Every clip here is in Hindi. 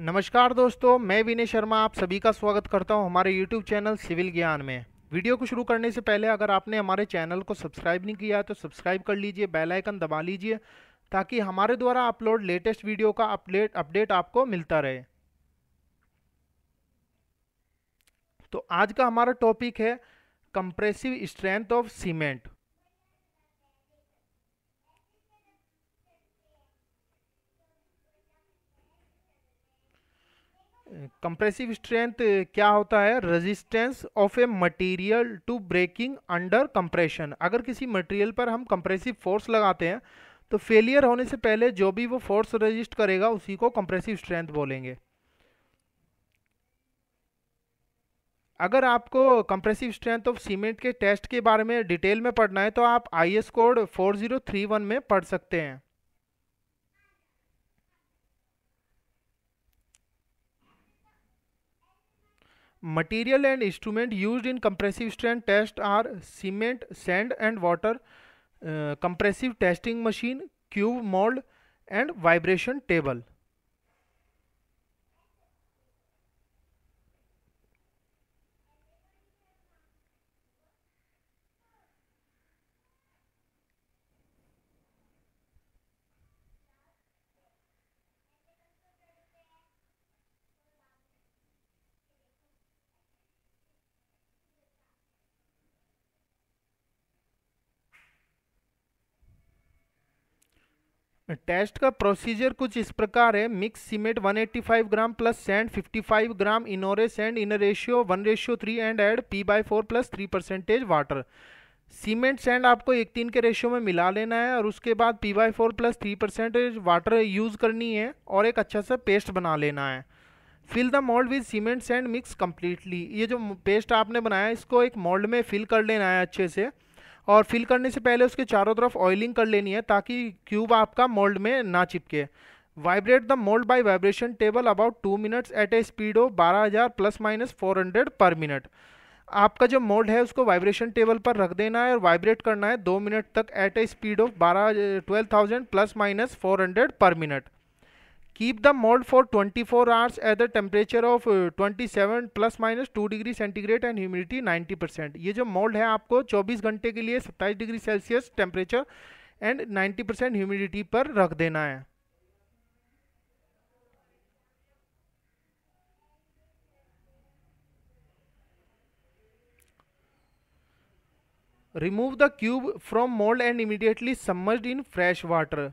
नमस्कार दोस्तों, मैं विनय शर्मा, आप सभी का स्वागत करता हूँ हमारे YouTube चैनल सिविल ज्ञान में। वीडियो को शुरू करने से पहले अगर आपने हमारे चैनल को सब्सक्राइब नहीं किया है तो सब्सक्राइब कर लीजिए, बेल आइकन दबा लीजिए, ताकि हमारे द्वारा अपलोड लेटेस्ट वीडियो का अपडेट अपडेट आपको मिलता रहे। तो आज का हमारा टॉपिक है compressive strength of cement compressive strength क्या होता है? Resistance of a material to breaking under compression अगर किसी मटेरियल पर हम कंप्रेसिव फोर्स लगाते हैं तो फेलियर होने से पहले जो भी वो फोर्स रजिस्ट करेगा, उसी को कंप्रेसिव स्ट्रेंथ बोलेंगे। अगर आपको कंप्रेसिव स्ट्रेंथ ऑफ़ सीमेंट के टेस्ट के बारे में डिटेल में पढ़ना है तो आप आई एस कोड 4031 में पढ़ सकते हैं। Material and instrument used in compressive strength test are cement, sand and water, uh, compressive testing machine, cube mold and vibration table. Test का प्रोसीजर कुछ इस प्रकार है। Mix cement 185 gram plus sand 55 gram, Ennore sand in ratio one ratio three and add P by four plus three percentage water cement sand आपको एक तीन के रेशियो में मिला लेना है और उसके बाद P by four plus three percentage water use करनी है और एक अच्छा सा पेस्ट बना लेना है। Fill the mould with cement sand mix completely ये जो पेस्ट आपने बनाया इसको एक मोल्ड में फिल कर लेना है अच्छे से। और फिल करने से पहले उसके चारों तरफ़ ऑयलिंग कर लेनी है ताकि क्यूब आपका मोल्ड में ना चिपके। Vibrate the mould by vibration table about two minutes at a speed of बारह हज़ार plus minus four hundred per minute आपका जो मोल्ड है, उसको वाइब्रेशन टेबल पर रख देना है और वाइब्रेट करना है दो मिनट तक एट ए स्पीड ऑफ़ बारह twelve thousand plus minus four hundred per minute keep the mould for 24 four hours at the temperature of 27 plus minus two degree centigrade and humidity 90 percent ये जो मोल्ड है आपको 24 घंटे के लिए 27 degree Celsius temperature and 90 percent humidity पर रख देना है। Remove the cube from mould and immediately submerge in fresh water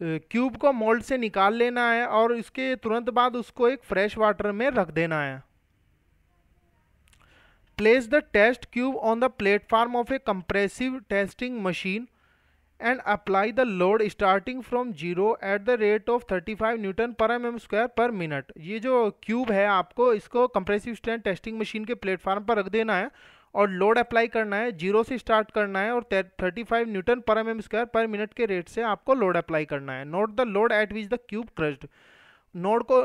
cube को मोल्ड से निकाल लेना है और इसके तुरंत बाद उसको एक फ्रेश वाटर में रख देना है। Place the test cube on the platform of a compressive testing machine and apply the load starting from zero at the rate of 35 newton per m m square per minute ये जो क्यूब है, आपको इसको कंप्रेसिव स्टैंड टेस्टिंग मशीन के प्लेटफॉर्म पर रख देना है और लोड अप्लाई करना है ज़ीरो से स्टार्ट करना है और 35 newton per m m square per minute के रेट से आपको लोड अप्लाई करना है। Note the load at which the cube crushed node को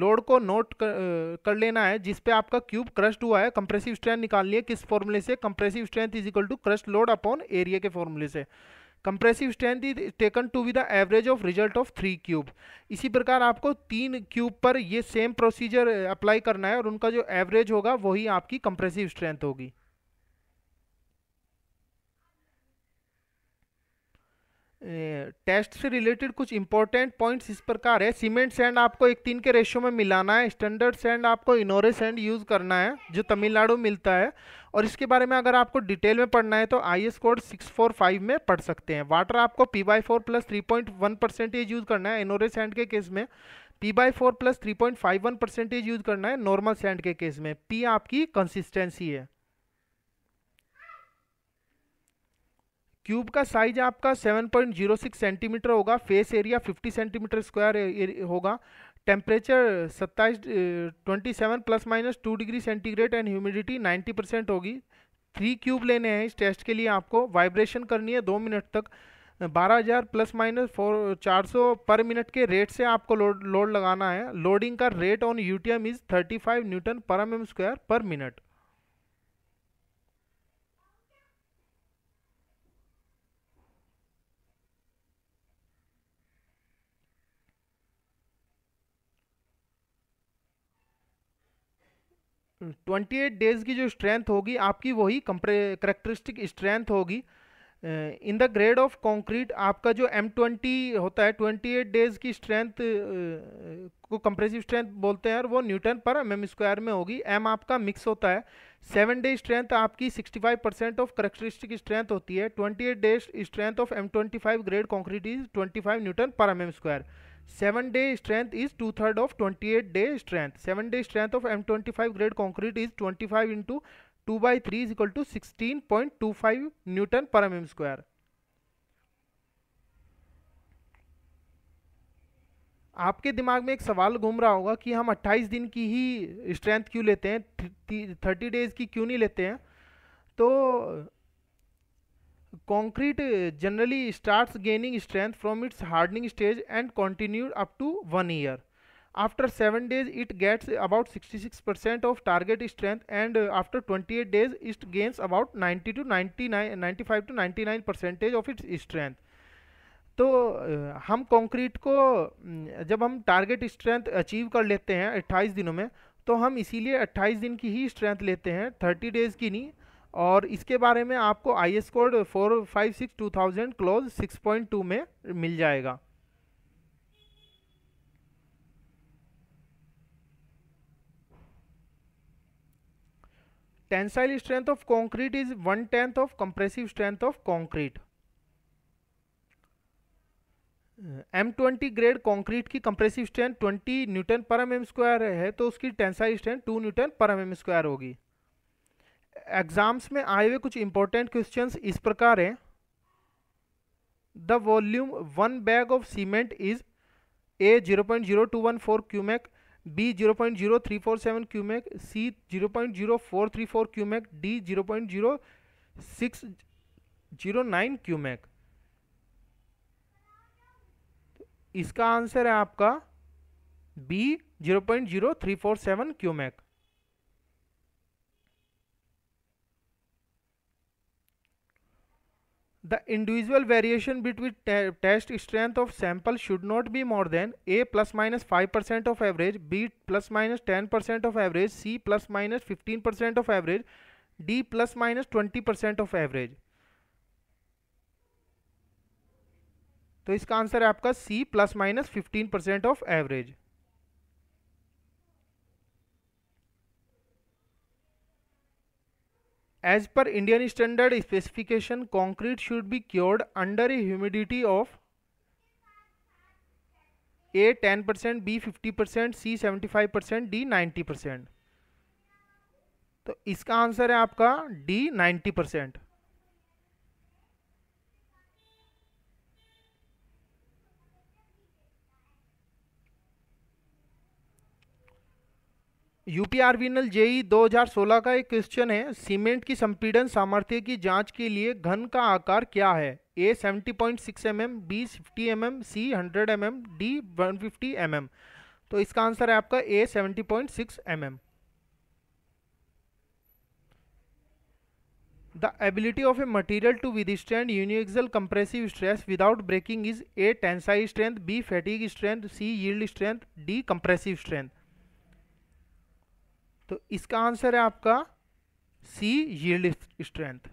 लोड को नोट कर, कर लेना है जिस पे आपका क्यूब क्रस्ट हुआ है कंप्रेसिव स्ट्रेंथ निकालनी है किस फॉर्मूले से? Compressive strength is equal to crushed load upon area के फॉर्मूले से। Compressive strength is taken to with the average of result of three cube इसी प्रकार आपको तीन क्यूब पर ये सेम प्रोसीजर अप्लाई करना है और उनका जो एवरेज होगा, वही आपकी कंप्रेसिव स्ट्रेंथ होगी। टेस्ट से रिलेटेड कुछ इंपॉर्टेंट पॉइंट्स इस प्रकार है। सीमेंट सैंड आपको एक तीन के रेशियो में मिलाना है। स्टैंडर्ड सैंड आपको इनोरे सैंड यूज़ करना है, जो तमिलनाडु मिलता है। और इसके बारे में अगर आपको डिटेल में पढ़ना है तो I S code six four five में पढ़ सकते हैं। वाटर आपको P by four plus three point one percentage use करना है इनोरे सैंड के केस में। P by four plus three point five one percentage use करना है नॉर्मल सैंड के केस में। पी आपकी कंसिस्टेंसी है। क्यूब का साइज़ आपका 7.06 सेंटीमीटर होगा, फेस एरिया 50 सेंटीमीटर स्क्वायर होगा। टेम्परेचर सत्ताईस twenty seven plus minus two degree centigrade and humidity 90 percent होगी। थ्री क्यूब लेने हैं इस टेस्ट के लिए आपको। वाइब्रेशन करनी है दो मिनट तक। बारह हज़ार प्लस माइनस फोर, चार सौ पर मिनट के रेट से आपको लोड लोड लगाना है। लोडिंग का rate on UTM is thirty five newton per m square per minute. Twenty eight days की जो स्ट्रेंथ होगी, आपकी वही करेक्टरिस्टिक स्ट्रेंथ होगी। In the grade of concrete आपका जो एम ट्वेंटी होता है, ट्वेंटी एट डेज़ की स्ट्रेंथ को कंप्रेसिव स्ट्रेंथ बोलते हैं, और वो Newton per M M square में होगी। एम आपका मिक्स होता है। सेवन डे स्ट्रेंथ आपकी sixty five percent of characteristic strength होती है। Twenty eight days strength of M twenty five grade concrete is twenty five newton per m m square seven day strength is two third of twenty eight day strength. Seven day strength of M twenty five grade concrete is twenty five into two by three is equal to sixteen point two five newton per m square. आपके दिमाग में एक सवाल घूम रहा होगा कि हम 28 दिन की ही स्ट्रेंथ क्यों लेते हैं? थर्टी डेज़ की क्यों नहीं लेते हैं? तो concrete generally start gaining strength from its hardening stage and continued up to one year after seven days it gets about sixty six percent of target strength and after twenty eight days it gains about ninety to ninety nine ninety five to ninety nine percentage of its strength तो हम कॉन्क्रीट को जब हम टारगेट स्ट्रेंथ अचीव कर लेते हैं अट्ठाईस दिनों में तो हम इसीलिए अट्ठाईस दिन की ही स्ट्रेंथ लेते हैं थर्टी डेज़ की नहीं और इसके बारे में आपको I S code four five six two thousand clause six point two में मिल जाएगा। Tensile strength of concrete is one tenth of compressive strength of concrete. M twenty grade concrete की compressive strength twenty newton per m m square है तो उसकी tensile strength two newton per m square होगी। एग्ज़ाम्स में आए हुए कुछ इंपॉर्टेंट क्वेश्चन इस प्रकार हैं। The volume one bag of cement is A zero point zero two one four cumec B zero point zero three four seven cumec C zero point zero four three four cumec D zero point zero six zero nine cumec इसका आंसर है आपका B zero point zero three four seven cumec the individual variation between test strength of sample should not be more than A plus minus five percent of average B plus minus ten percent of average C plus minus fifteen percent of average D plus minus twenty percent of average तो इसका आंसर है आपका C plus minus fifteen percent of average as per Indian standard specification concrete should be cured under a humidity of A ten percent B fifty percent C seventy five percent D ninety percent तो इसका आंसर है आपका D ninety percent UPRVUNL JE 2016 का एक क्वेश्चन है, सीमेंट की संपीड़न सामर्थ्य की जाँच के लिए घन का आकार क्या है? A 70.6 point six M M B 50 M M C 100 M M D one fifty M M तो इसका आंसर है आपका A 70.6 point six M M the ability of a material to withstand universal compressive stress without breaking is A tensile strength B fatigue strength C yield strength D compressive strength तो इसका आंसर है आपका C, yield strength.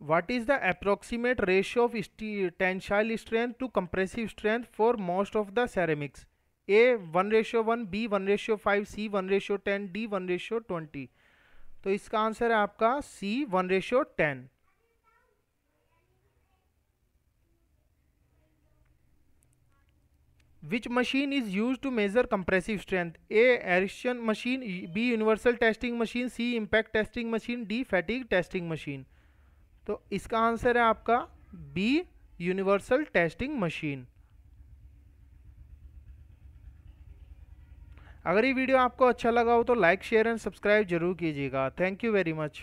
What is the approximate ratio of tensile strength to compressive strength for most of the ceramics A one ratio one B one ratio five C one ratio ten D one ratio twenty तो इसका आंसर है आपका C one ratio ten which machine is use to measure compressive strength A aeration machine B universal testing machine C impact testing machine D fatigue testing machine तो इसका आंसर है आपका बी यूनिवर्सल टेस्टिंग मशीन अगर ये वीडियो आपको अच्छा लगा हो तो लाइक शेयर एंड सब्सक्राइब ज़रूर कीजिएगा. Thank you very much